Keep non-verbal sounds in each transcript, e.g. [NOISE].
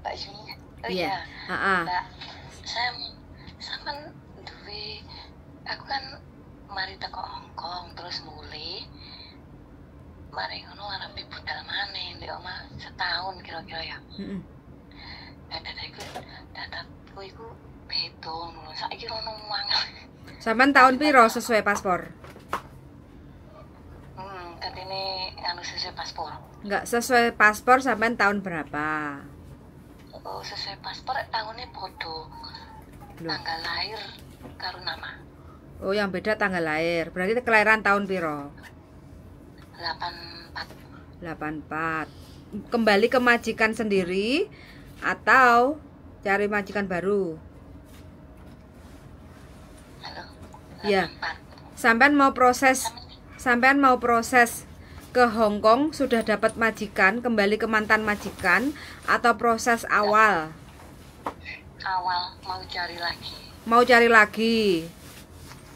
Mbak Yuni. Oh Iya. iya. Heeh. Mbak, saya sampean duwe aku kan mari teko Hongkong terus mulai mari ngono arepe budal maneh ndek omah setahun kira-kira ya. Heeh. Nah, dadaku dadatku iku beda ngono. Saiki rono mangel. Sampean tahun piro sesuai paspor? Hmm, katene anu sesuai paspor. Enggak sesuai paspor sampean tahun berapa? Oh, sesuai paspor tahunnya podo. Loh. Tanggal lahir karo nama. Oh, yang beda tanggal lahir. Berarti kelahiran tahun piro? 84 84. Kembali ke majikan sendiri atau cari majikan baru? Halo. 84. Sampean mau proses sampean mau proses ke Hong Kong sudah dapat majikan, kembali ke mantan majikan atau proses awal? Awal mau cari lagi. Mau cari lagi.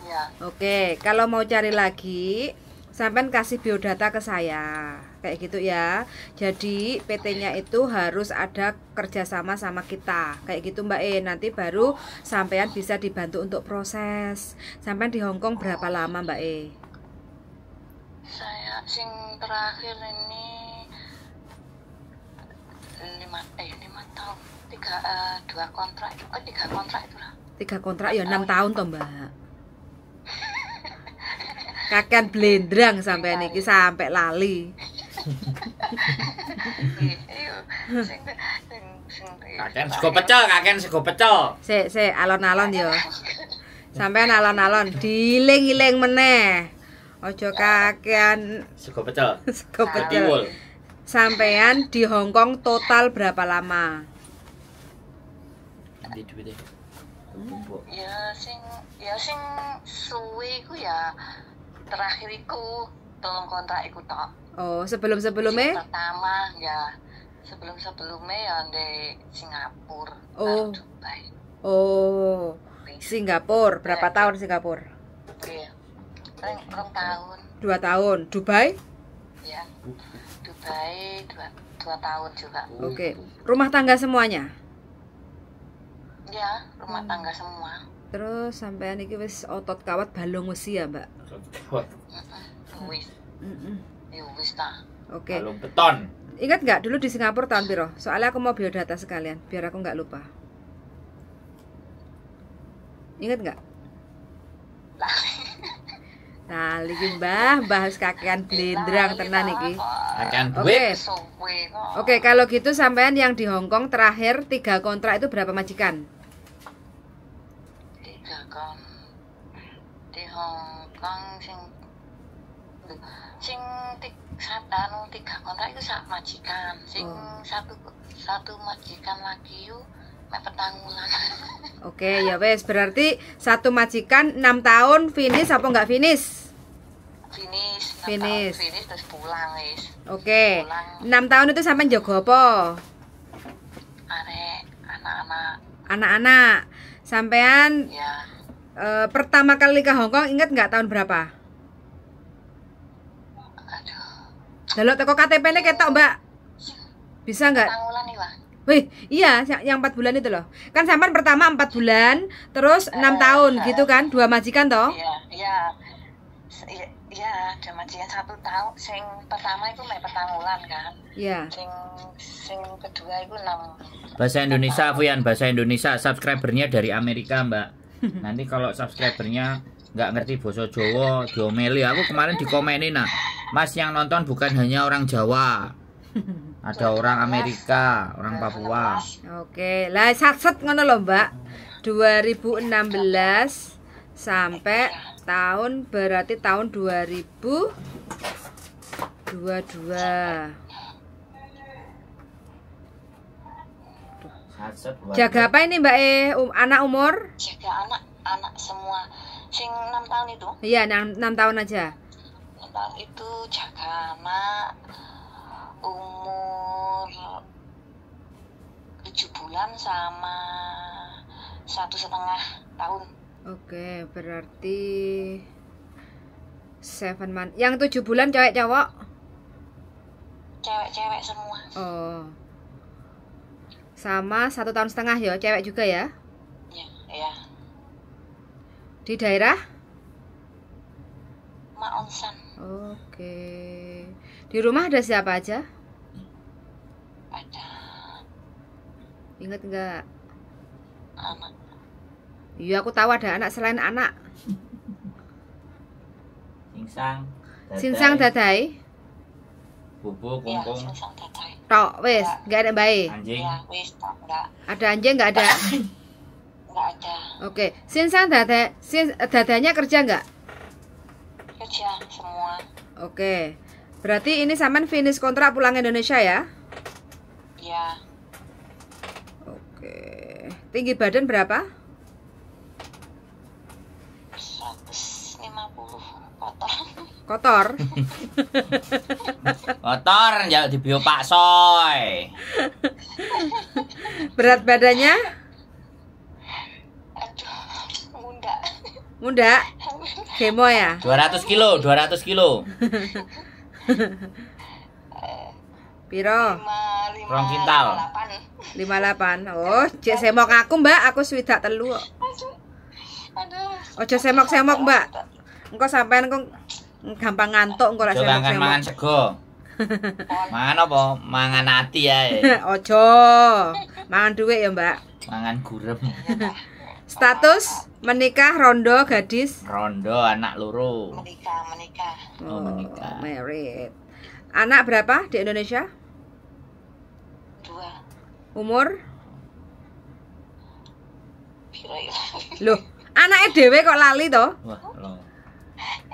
Ya. Oke, kalau mau cari lagi, sampean kasih biodata ke saya. Kayak gitu ya. Jadi PT-nya itu harus ada kerjasama sama kita. Kayak gitu Mbak E. Nanti baru sampean bisa dibantu untuk proses. Sampean di Hong Kong berapa lama Mbak E? Saya sing terakhir ini lima eh lima tahun tiga eh, dua kontrak oh tiga kontrak itu lah Tiga kontrak ya enam tahun toh Mbak. Kakean blendrang sampai niki sampai lali. Kakek sego pecel, kakek sego pecel. Sik, sik, alon-alon yo. Sampean alon-alon diiling-iling meneh. Ojo kakean Sego pecel. [LAUGHS] sego pecel. Sampean di Hong Kong total berapa lama? Nanti duitnya. Tumpuk. ya sing ya sing suwe iku ya terakhir iku tolong kontrak iku tok Oh, sebelum-sebelumnya? Pertama ya sebelum sebelumnya ya di Singapura Oh. baru Dubai Oh, Singapura. Berapa tahun Singapura? iya rong tahun Dua tahun. Dubai? ya Dubai dua, dua tahun juga Oke. Rumah tangga semuanya? ya rumah tangga semua Terus sampean iki wis otot kawat balung wesi ya, Mbak? Wis Mm-mm. ya wis ta Oke. Balung beton. Ingat nggak dulu di Singapura tahun piro? Soalnya aku mau biodata sekalian, biar aku nggak lupa. Ingat nggak? Nah, lagi mbah, mbah harus kakean blendrang tenan iki. Kakek Oke. duit. Oke, kalau gitu sampean yang di Hong Kong terakhir tiga kontrak itu berapa majikan? tiga kon di Hong Kong sing sing tik anu tiga kontrak itu sak majikan sing Oh. satu satu majikan lagi yuk mek petang wulan [LAUGHS] Oke, ya wes berarti satu majikan 6 tahun finish apa nggak finish? Finish enam Finish. tahun finish terus pulang wis Oke, 6 tahun itu sampean jago apa? arek anak-anak Anak-anak, sampean ya eh, pertama kali ke Hong Kong ingat nggak tahun berapa? aduh Delok teko KTP-nya ketok, Mbak. Bisa nggak? Wih, iya, yang- 4 bulan itu loh. Kan sampean pertama 4 bulan, terus 6 Eh, tahun eh. gitu kan? Dua majikan toh? iya iya iya ada majikan satu tahun sing pertama itu mek petang wulan kan Iya. sing sing kedua itu enam Bahasa Indonesia, Fuyan, bahasa Indonesia. Subscribernya dari Amerika, Mbak. Nanti kalau subscribernya nggak ngerti bahasa Jawa, diomeli. Aku kemarin dikomenin, nah, Mas yang nonton bukan hanya orang Jawa, ada orang Amerika, orang Papua. Oke, lah satset ngono loh, Mbak. 2016 sampai tahun berarti tahun 2022. Jaga apa ini, Mbak E? Um, anak umur? jaga anak anak semua sing enam tahun itu Iya, 6, tahun aja. enam tahun itu jaga anak umur tujuh bulan sama satu setengah tahun Oke, berarti seven month. Yang tujuh bulan cewek cowok? cewek-cewek semua. Oh. sama satu tahun setengah ya cewek juga ya? Ya ya di daerah? Ma Onsan oke. Di rumah ada siapa aja? Ada. Ingat nggak? Anak iya aku tahu ada anak selain anak. Singsang. dadai, sinsang dadai. Bubuk, ya kungkung, sinsang datai tok wes Ya. nggak ada bayi anjing. ya wis tak enggak. Ada anjing nggak ada? [COUGHS] Enggak ada. Oke sinsang dadai sin dadanya kerja nggak? Kerja semua. Oke berarti ini saman finish kontrak pulang Indonesia ya? Ya oke tinggi badan berapa 150 kotor kotor. [LAUGHS] Kotor njaluk dibiyo Pak Soy. [LAUGHS] berat badannya? Aduh muda muda gemo [LAUGHS] ya? 200 kilo, 200 kilo. piro? Rong kintal. lima delapan. 58 oh cek semok aku mbak. Aku swidak telu kok. ojo semok-semok mbak. Engko sampean engko gampang ngantuk engko lek Coba kan mangan sego. [LAUGHS] Mangan apa? Mangan ati ya. [LAUGHS] ojo mangan duit ya mbak Mangan gurem. status menikah rondo gadis Rondo anak loro. menikah menikah Oh, menikah. married anak berapa di Indonesia dua umur ya loh anaknya dewe kok lali toh Wah, lo.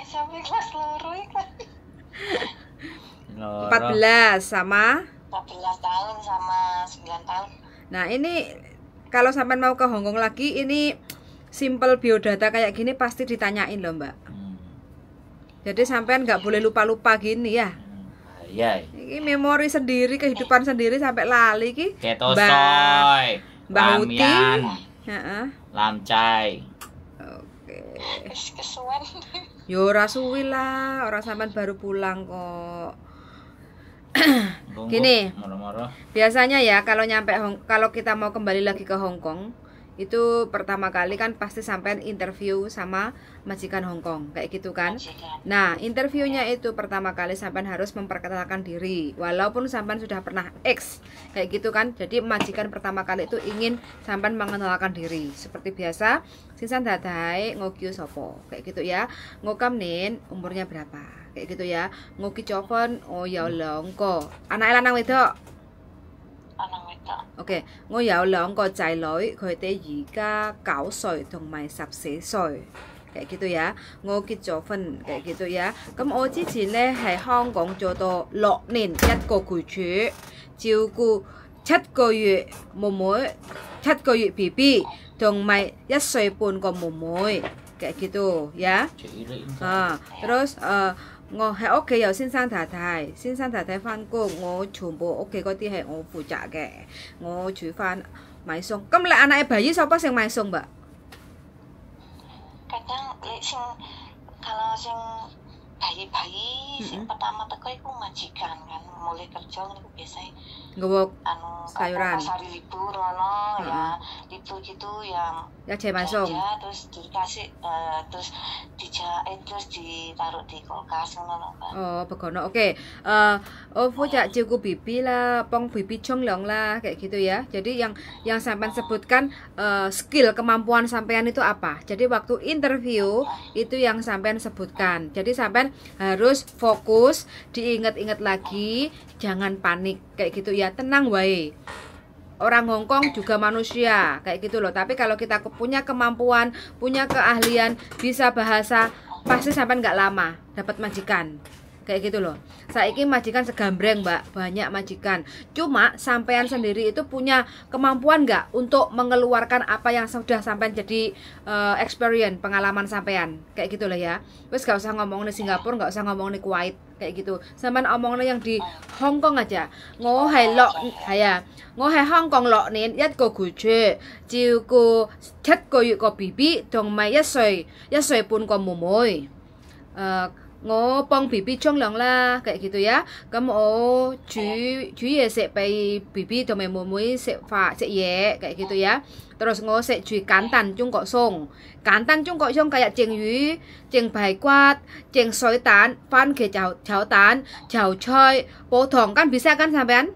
SMP kelas loro kan Loro. 14 sama 14 tahun sama 9 tahun Nah ini kalau sampai mau ke Hongkong lagi ini simple biodata kayak gini pasti ditanyain loh mbak. Hmm. Jadi sampean nggak boleh lupa-lupa gini ya. Hmm. Bahaya. Ini memori sendiri kehidupan sendiri sampai lali ki. Keto Mbak- Uti. Heeh. Lamcai. Kesuwen [LAUGHS] Yo ora suwi lah, orang sampean baru pulang kok. Gini. Biasanya ya kalau nyampe Hong kalau kita mau kembali lagi ke Hong Kong itu pertama kali kan pasti sampean interview sama majikan Hong Kong kayak gitu kan. Nah, interviewnya itu pertama kali sampean harus memperkenalkan diri, walaupun sampean sudah pernah X kayak gitu kan. Jadi majikan pertama kali itu ingin sampean mengenalkan diri. Seperti biasa, sisan dadai ngokyu sopo kayak gitu ya. Ngokam nin umurnya berapa? Kayak gitu ya. Ngoki covon oh ya longko. Anak lanang wedok. anak wedok OK，我有兩個仔女，佢哋而家九歲同埋十四歲。kayak gitu ya,我結咗婚 kayak gitu ya。咁我之前呢係香港做到六年一個僱主，照顧七個月妹妹、七個月 BB 同埋一歲半個妹妹 kayak gitu ya。 Cilik. À, terus誒， 我喺屋企有先生太太，先生太太翻工，我全部屋企嗰啲係我負責嘅，我煮飯買餸。咁你 anak bayi siapa sing 買餸mbak？ kadang lek sing kalau sing bayi-bayi sing Mm-mm. pertama teko iku majikan kan mulai kerja niku biasanya Ngewok anu Sayuran. hari libur ono ya libur gitu yang ya cek masuk. belanja, terus dikasih eh, terus dijahit terus ditaruh di kulkas ngono kan Oh, begono. Oke. Eh, oh, pujak jiku bibi lah, pong bibi conglyong lah, kayak gitu ya. Jadi yang yang sampean sebutkan eh, skill kemampuan sampean itu apa? Jadi waktu interview itu yang sampean sebutkan. Jadi sampean harus fokus, diingat-ingat lagi, jangan panik kayak gitu ya. Tenang wae. Orang Hongkong juga manusia kayak gitu loh. Tapi kalau kita punya kemampuan, punya keahlian, bisa bahasa, pasti sampai nggak lama dapat majikan kayak gitu loh. Saiki majikan segambreng mbak. Banyak majikan. Cuma sampean sendiri itu punya kemampuan nggak untuk mengeluarkan apa yang sudah sampean jadi uh, experience pengalaman sampean? Kayak gitu loh ya. Wes gak usah ngomong di Singapura nggak usah ngomong di Kuwait. Kayak gitu. Sampean omongnya yang di Hong Kong aja. Ngohai lo ya. Ngohai Hong Kong lo nih ya go guje ciku chat go yuk bibi dong mai ya soi ya pun go mumoi. Eh, 岁半个妹妹。诶、 ngopong bibi chong lang lah kayak gitu ya kamu oh ju ju ye se pai bibi to me mui se fa se ye kayak gitu ya terus ngo se ju kantan chung kok song kantan chung kok song kayak jeng yu jeng bai quat jeng soi tan fan ke chao chao tan chao choi potong kan bisa kan sampean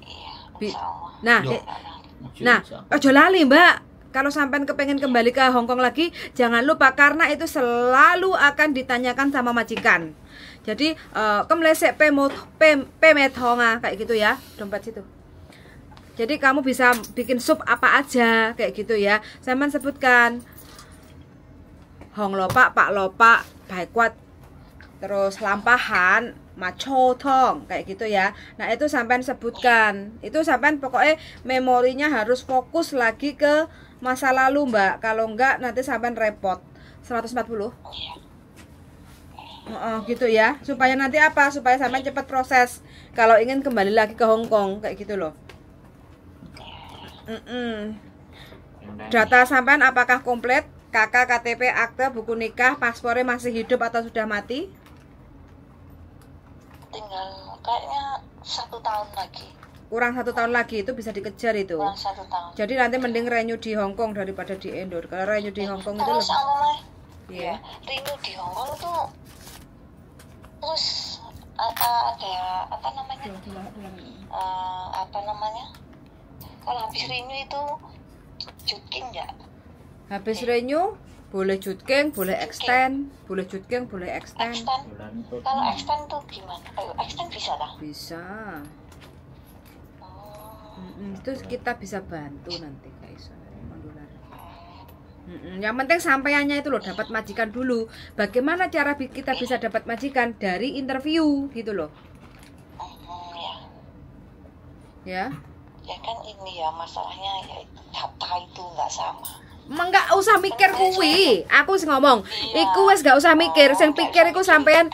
Iya, Bi- insya Allah. nah Yo. eh, Nah, ojo lali mbak Kalau sampean kepengen kembali ke Hongkong lagi jangan lupa karena itu selalu akan ditanyakan sama majikan. Jadi eh kemlesek pe mo pe pe metonga kayak gitu ya dompet situ. Jadi kamu bisa bikin sup apa aja kayak gitu ya. Sampean sebutkan hong lopak pak lopak baik kuat terus lampahan maco tong kayak gitu ya. Nah itu sampean sebutkan. Itu sampean pokoknya memorinya harus fokus lagi ke masa lalu mbak. Kalau enggak nanti sampean repot. 140 Iya. Oh, gitu ya. Supaya nanti apa? Supaya sampean cepat proses. Kalau ingin kembali lagi ke Hong Kong kayak gitu loh. Mm-mm. data sampean apakah komplit? Kakak KTP akte buku nikah paspornya masih hidup atau sudah mati? Tinggal kayaknya satu tahun lagi. Kurang satu tahun lagi itu bisa dikejar itu. Kurang satu tahun. jadi nanti mending renew di Hong Kong daripada di Indo kalau renew di Hong Kong itu Terus lebih anu Mai, Iya. Rino di Hongkong tuh terus ada apa namanya? Eh, apa namanya? Kalau habis Rino itu jutking nggak? Habis renew boleh jutking boleh extend. Boleh jutking boleh extend. Extend. Kalau extend tuh gimana? Ayo, extend bisa lah bisa oh. Mm-mm, itu kita bisa bantu nanti Kak Iso Mandular. Mm-mm, Yang penting sampaiannya itu loh dapat majikan dulu. Bagaimana cara kita bisa dapat majikan dari interview gitu loh, Hmm, ya ya. ya kan ini ya masalahnya ya data itu nggak sama Emang nggak usah mikir kuwi. Aku wis ngomong, Iya. iku wis nggak usah mikir. Sing Oh, pikir iku sampean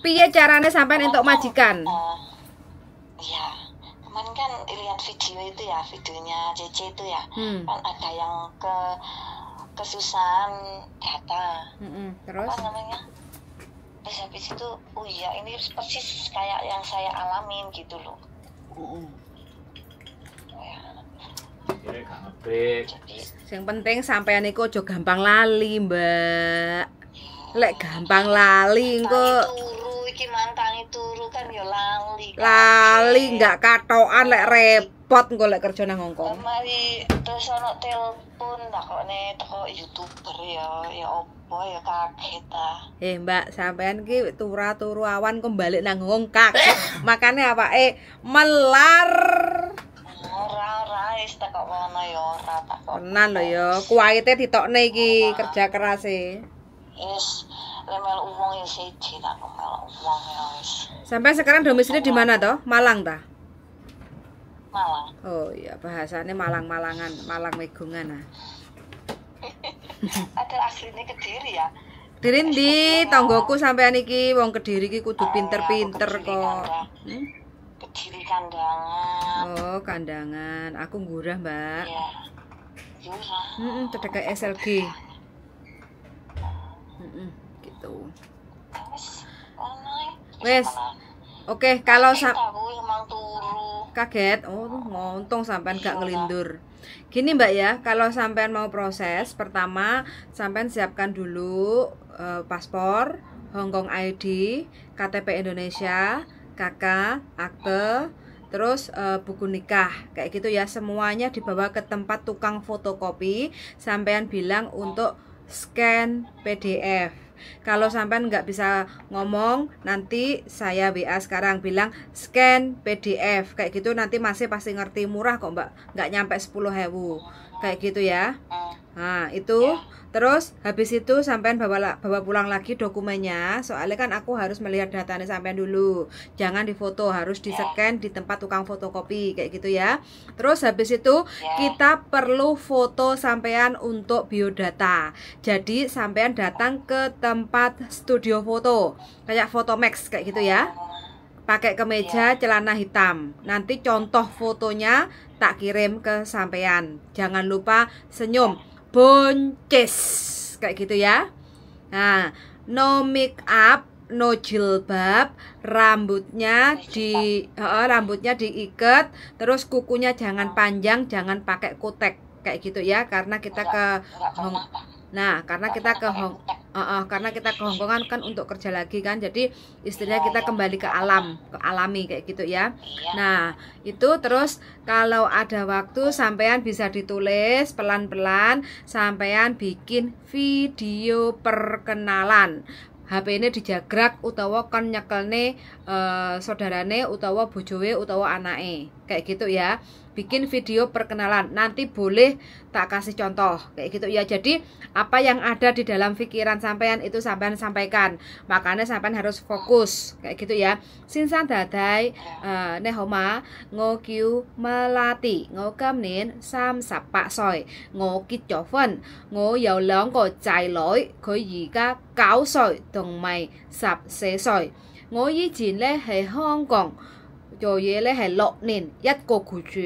piye carane sampean untuk majikan. Iya, lihat video itu ya, videonya CC itu ya, Hmm. kan ada yang ke kesusahan data, Mm-mm, Terus apa namanya? Terus habis itu, oh iya ini persis kayak yang saya alamin gitu loh. Ya, jadi Yang penting sampean iku aja gampang lali, Mbak. Lek gampang lali engko lali. nggak katoan lek repot engko lek kerja nang Hongkong. Mari terus ono telepon takone teko youtuber ya, ya opo ya kaget ah. Eh mbak, sampean ki tura turu awan kembali nang Hong kaget. [LAUGHS] Apa eh melar. Ora ora wis teko kono ya ora takon. Tenan lho ya, kuwaite ditokne iki kerja keras e. Wis uang ya siji tak mel uang ya wis. Sampai sekarang domisili di mana toh? Malang tah? Malang. Oh iya, bahasanya Malang-Malangan, Malang Megongan ah. [LAUGHS] Ada aslinya Kediri ya. Dirin di tonggoku sampean iki wong Kediri iki kudu pinter-pinter Kediri kok. kandang. Hmm? Kediri kandangan. Oh, kandangan. Aku ngurah, Mbak. Ya. Yura. Heeh, SLG. Heeh. Wis Wis. Oke, kalau sa aku emang turu. kaget, oh ngontung sampean gak ngelindur. Gini Mbak ya, kalau sampean mau proses, pertama sampean siapkan dulu eh, paspor, Hongkong ID, KTP Indonesia, KK, akte, terus eh, buku nikah, kayak gitu ya. Semuanya dibawa ke tempat tukang fotokopi. Sampean bilang untuk scan PDF. Kalau sampean nggak bisa ngomong, nanti saya WA sekarang bilang scan PDF kayak gitu nanti masih pasti ngerti murah kok mbak, nggak nyampe 10.000 kayak gitu ya. Nah itu terus habis itu sampean bawa bawa pulang lagi dokumennya. Soalnya kan aku harus melihat datanya sampean dulu. Jangan difoto, harus di scan di tempat tukang fotokopi kayak gitu ya. Terus habis itu Ya. kita perlu foto sampean untuk biodata. Jadi sampean datang ke tempat studio foto kayak Fotomax kayak gitu ya. Pakai kemeja, celana hitam. Nanti contoh fotonya tak kirim ke sampean. Jangan lupa senyum. Boncis kayak gitu ya. Nah, no make up no jilbab rambutnya di eh, rambutnya diikat terus kukunya jangan panjang jangan pakai kutek kayak gitu ya karena kita ke Hong. Nah karena kita ke Hong eh, eh, karena kita ke Hongkongan kan untuk kerja lagi kan jadi istilahnya kita kembali ke alam ke alami kayak gitu ya Iya. Nah, itu terus kalau ada waktu sampean bisa ditulis pelan-pelan sampean bikin video perkenalan. HP ini dijagrak utawa kon nyekelne eh, saudarane utawa bojowe utawa anake. Kayak gitu ya. Bikin video perkenalan. Nanti boleh tak kasih contoh. Kayak gitu. Ya. Jadi apa yang ada di dalam pikiran sampean itu sampean sampaikan. Makanya sampean harus fokus. Kayak gitu ya. Sinsan dadai uh, ne homa ngô kiu melati. Ngô cam niên sam ngô kít cho phân ngô dầu lớn của chạy lỗi khởi đồng mày sập xế sỏi ngô ý chín lê hệ Hong Kong rồi ye lê hệ lộ nền nhất cô cụ chú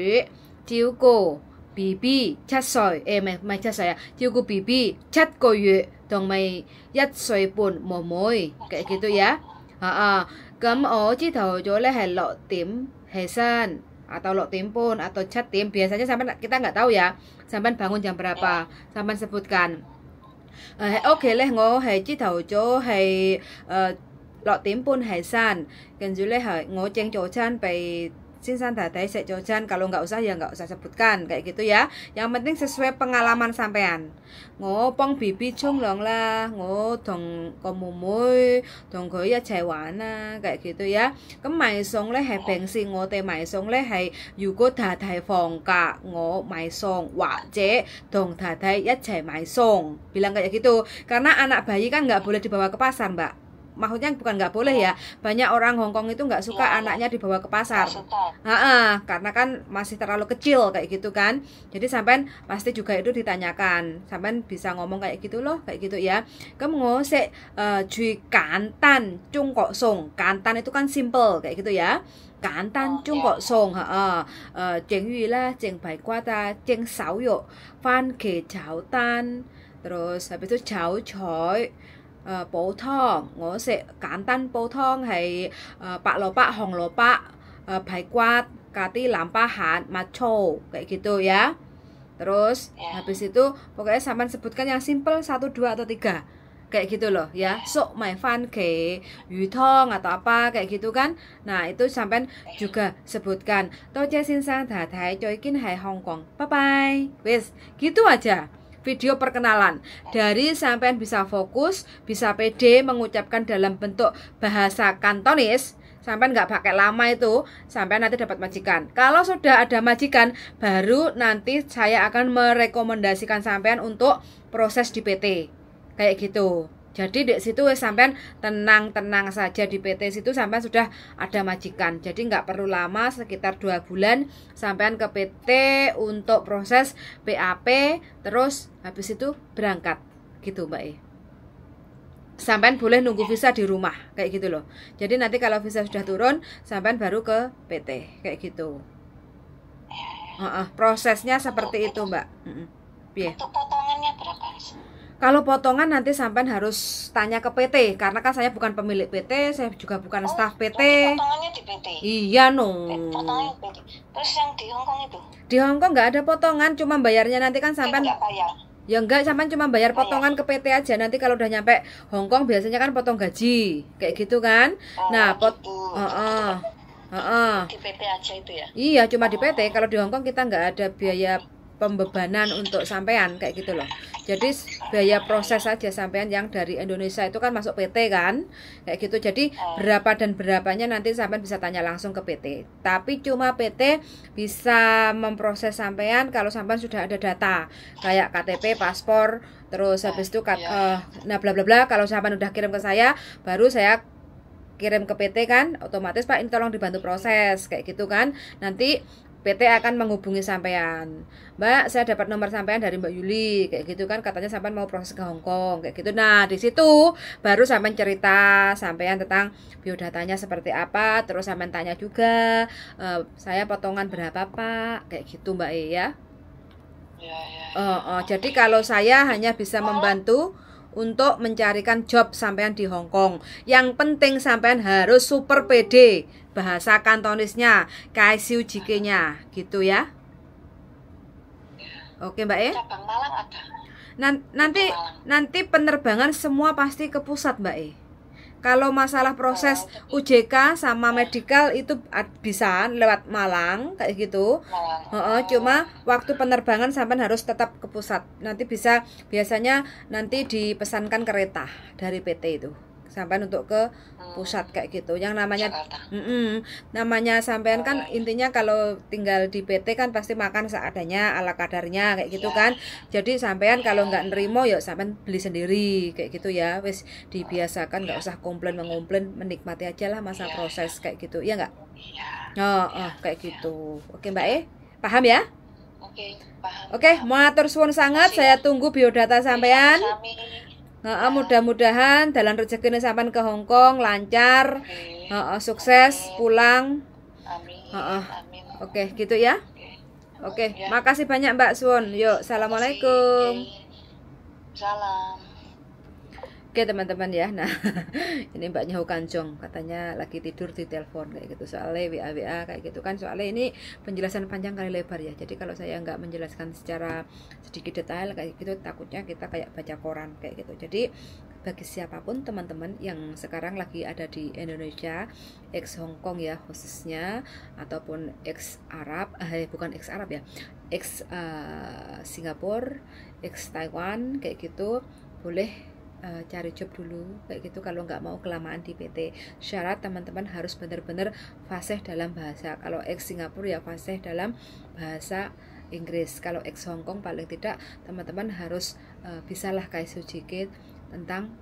chiếu cô BB 七岁，诶唔系唔系七岁啊，照顾 BB 七个月，同埋一岁半妹妹嘅几多呀？啊啊！咁我朝头早咧系六点起身atau 6 点半atau 7 点biasanya sampai kita nggak tahu ya sampai bangun jam berapa sampai sebutkan诶 OK 咧我系朝头早系 lọ tím bún hải sản. Gần dưới lê hỏi ngó chén chỗ chan, bày xin san tả tay sẽ chỗ chan kalau nggak usah ya nggak usah sebutkan kayak gitu ya yang penting sesuai pengalaman sampean ngopong bibi chung lang lah ngô thằng con mù mối thằng gửi ya chạy hoàn à kayak gitu ya cái mày sống lấy hay bình si ngô tê mày sống lấy hay dù có thả thầy phòng cả, ngô mày sống hoặc chế thằng thả thầy ya chạy mày sống bilang kayak gitu karena anak bayi kan nggak boleh dibawa ke pasar mbak Maksudnya bukan nggak boleh ya. Banyak orang Hongkong itu nggak suka Iya, iya. anaknya dibawa ke pasar. Ah, karena kan masih terlalu kecil kayak gitu kan. Jadi sampean pasti juga itu ditanyakan. Sampean bisa ngomong kayak gitu loh, kayak gitu ya. Kamu ngosek cuy kantan cung kok song. Kantan itu kan simple kayak gitu ya. Kantan Oh, cung iya. kok song, heeh. Eh jeng yu lah, jeng bai kwa ta, jeng sao yo, fan ke chao tan. Terus habis itu chao choy. Ờ, bổ thong, ngô sẽ cán tan bổ thong hay ờ, pak lo pak hong lo pak uh, kuat kati lampa hat macho kayak gitu ya terus habis itu pokoknya sampean sebutkan yang simple satu dua atau tiga kayak gitu loh ya sok my fan ke yutong atau apa kayak gitu kan nah itu sampean juga sebutkan xin sang da tai choi kin hai Hong Kong bye bye wes gitu aja video perkenalan. Dari sampean bisa fokus bisa pede mengucapkan dalam bentuk bahasa kantonis. Sampai nggak pakai lama itu sampai nanti dapat majikan. Kalau sudah ada majikan baru nanti saya akan merekomendasikan sampean untuk proses di PT kayak gitu jadi di situ sampean tenang-tenang saja di PT situ sampean sudah ada majikan. Jadi nggak perlu lama sekitar dua bulan sampean ke PT untuk proses PAP terus habis itu berangkat. Gitu mbak E. Sampean boleh nunggu visa di rumah kayak gitu loh. Jadi nanti kalau visa sudah turun sampean baru ke PT kayak gitu. Heeh, prosesnya seperti itu mbak. Mm-mm. Piye? Untuk potongannya berapa? Kalau potongan nanti sampean harus tanya ke PT karena kan saya bukan pemilik PT saya juga bukan Oh, staf PT Potongannya di PT. iya no Potongannya di PT. Terus yang di Hongkong itu? di Hongkong nggak ada potongan cuma bayarnya nanti kan sampean nggak bayar. Ya enggak, sampean cuma bayar Bayar. potongan ke PT aja. Nanti kalau udah nyampe Hong Kong biasanya kan potong gaji. Kayak gitu kan. Oh, Nah, pot gitu. Heeh. Heeh. Di PT aja itu ya? Iya, cuma di PT. Kalau di Hong Kong kita nggak ada biaya pembebanan untuk sampean kayak gitu loh. Jadi biaya proses saja sampean yang dari Indonesia itu kan masuk PT kan. Kayak gitu. Jadi Oh. berapa dan berapanya nanti sampean bisa tanya langsung ke PT. Tapi cuma PT bisa memproses sampean kalau sampean sudah ada data kayak KTP, paspor, terus habis itu kat- Iya. eh, nah bla bla bla kalau sampean udah kirim ke saya baru saya kirim ke PT kan otomatis Pak ini tolong dibantu proses kayak gitu kan nanti PT akan menghubungi sampean. Mbak saya dapat nomor sampean dari Mbak Yuli kayak gitu kan katanya sampean mau proses ke Hong Kong kayak gitu. Nah di situ baru sampean cerita sampean tentang biodatanya seperti apa terus sampean tanya juga "Eh, saya potongan berapa Pak? Kayak gitu Mbak E ya. Iya, iya. Oh, oh, jadi kalau saya hanya bisa membantu untuk mencarikan job sampean di Hong Kong. Yang penting sampean harus super PD bahasa kantonisnya, KSU JK-nya, gitu ya. Oke Mbak E. cabang Malang ada Nan- nanti nanti penerbangan semua pasti ke pusat Mbak E. Kalau masalah proses UJK sama medical itu bisa lewat Malang kayak gitu. Malang Heeh, cuma waktu penerbangan sampai harus tetap ke pusat. Nanti bisa biasanya nanti dipesankan kereta dari PT itu sampai untuk ke pusat kayak gitu. Yang namanya Jakarta. Mm-mm. namanya sampean kan intinya kalau tinggal di PT kan pasti makan seadanya ala kadarnya kayak gitu kan. Jadi sampean kalau nggak nerimo ya sampean beli sendiri kayak gitu ya. Wis dibiasakan nggak usah komplain mengomplain menikmati aja lah masa proses kayak gitu. Ya nggak? Iya. Oh, oh kayak gitu. Oke mbak E paham ya? Oke paham oke matur suwun sangat. Saya tunggu biodata sampean. Sami Heeh, mudah-mudahan dalam rezeki ini sampean ke Hong Kong lancar. Oke Heeh, sukses pulang. Amin. Heeh. amin. Oke, gitu ya. oke. Oke, makasih banyak Mbak Sun. Yuk, assalamualaikum. salam Oke teman-teman ya. Nah, [LAUGHS] ini Mbaknya Ho Kanjong katanya lagi tidur di telepon kayak gitu. Soalnya WA WA kayak gitu kan. Soalnya ini penjelasan panjang kali lebar ya. Jadi kalau saya nggak menjelaskan secara sedikit detail kayak gitu, takutnya kita kayak baca koran kayak gitu. Jadi bagi siapa pun teman-teman yang sekarang lagi ada di Indonesia, ex Hong Kong ya khususnya, ataupun ex Arab, eh bukan ex Arab ya, ex eh, Singapura, ex Taiwan kayak gitu, boleh eh, cari job dulu kayak gitu. Kalau nggak mau kelamaan di PT syarat teman-teman harus benar-benar fasih dalam bahasa. Kalau ex Singapura ya fasih dalam bahasa Inggris. Kalau ex Hong Kong paling tidak teman-teman harus eh, bisalah kayak sedikit tentang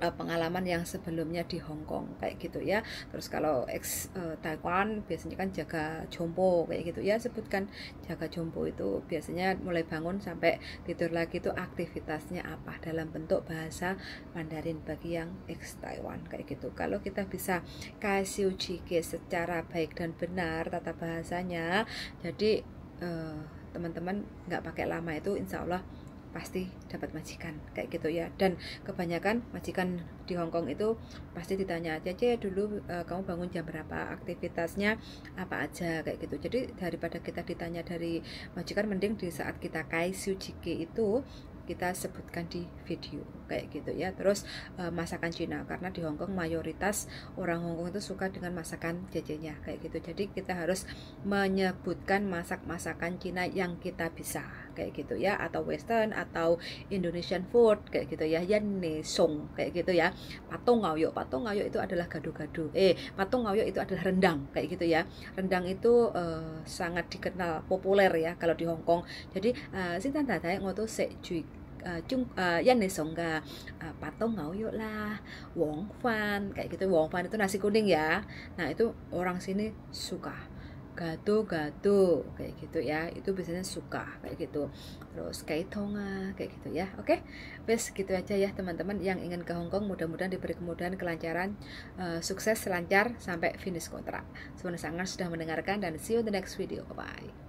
eh, pengalaman yang sebelumnya di Hong Kong kayak gitu ya. Terus kalau ex eh, Taiwan biasanya kan jaga jompo kayak gitu ya. Sebutkan jaga jompo itu biasanya mulai bangun sampai tidur lagi itu aktivitasnya apa dalam bentuk bahasa Mandarin bagi yang ex Taiwan kayak gitu. Kalau kita bisa kasih JK secara baik dan benar tata bahasanya jadi eh, teman-teman nggak pakai lama itu insya Allah pasti dapat majikan kayak gitu ya. Dan kebanyakan majikan di Hong Kong itu pasti ditanya aja aja dulu eh, kamu bangun jam berapa? Aktivitasnya apa aja? kayak gitu. Jadi daripada kita ditanya dari majikan mending di saat kita kaisu jike itu kita sebutkan di video kayak gitu ya. Terus eh, masakan Cina karena di Hong Kong mayoritas orang Hong Kong itu suka dengan masakan jejenya kayak gitu. Jadi kita harus menyebutkan masak-masakan Cina yang kita bisa kayak gitu ya atau Western atau Indonesian food kayak gitu ya yan song kayak gitu ya. Patung ngayo patung ngayo itu adalah gado-gado eh patung ngayo itu adalah rendang kayak gitu ya. Rendang itu eh, sangat dikenal populer ya kalau di Hong Kong. Jadi uh, xin tanda saya ngoto se cui uh, chung uh, yan song ga uh, patung ngayo lah Wong Fan kayak gitu. Wong Fan itu nasi kuning ya. Nah itu orang sini suka gado-gado kayak gitu ya. Itu biasanya suka kayak gitu. Terus kaitonga kayak gitu ya oke? Wes gitu aja ya teman-teman yang ingin ke Hong Kong mudah-mudahan diberi kemudahan kelancaran eh, sukses lancar sampai finish kontrak. Sebenarnya sangat sudah mendengarkan dan see you in the next video. Bye bye